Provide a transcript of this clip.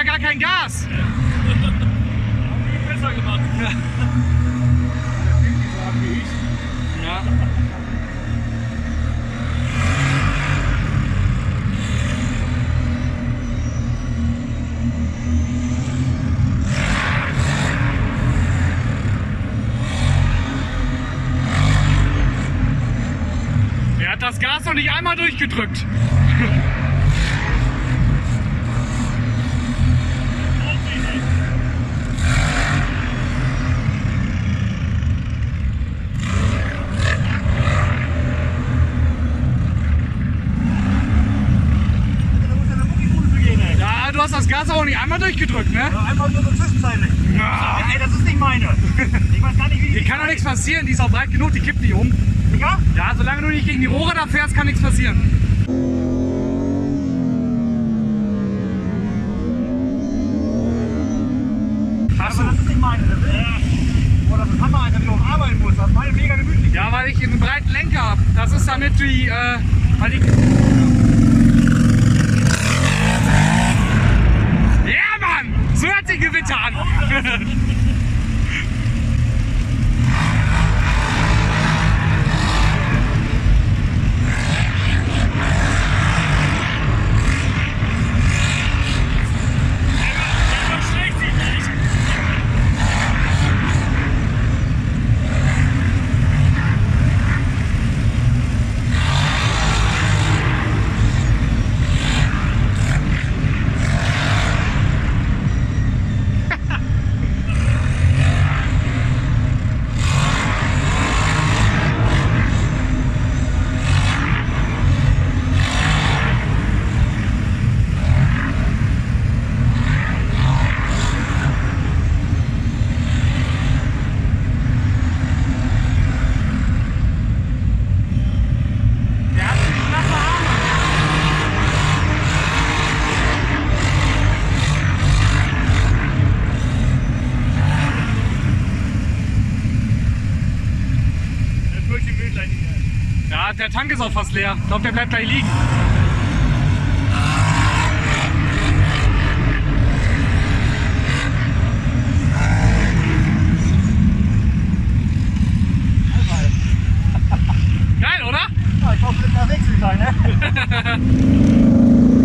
Ja gar kein Gas. Besser gemacht. Ja. Er hat das Gas noch nicht einmal durchgedrückt. Da muss ja eine Muckibude gehen, ey. Ja, du hast das Gas aber nicht einmal durchgedrückt, ne? Ja, Einfach nur so zwischenzeitlich. Ja. Ey, das ist nicht meine. Ich weiß gar nicht, wie Hier kann doch nichts passieren, die ist auch breit genug, die kippt nicht um. Ja? Ja, solange du nicht gegen die Rohre da fährst, kann nichts passieren. Aber das ist nicht meine. Das ist, boah, das ist Hammer, Alter, wie du auch arbeiten musst. Das ist meine mega gemütlich. Ja, weil ich einen breiten Lenker habe. Das ist damit die, äh, weil die... Ja, Hört sich Gewitter an. Das schlägt sich nicht. Der hat die flache Arme. Das wird die Bild gleich nicht mehr. Ja, der Tank ist auch fast leer. Ich glaube, der bleibt gleich liegen. Geil, oder? Ja, ich hoffe, das nächste sein, ne?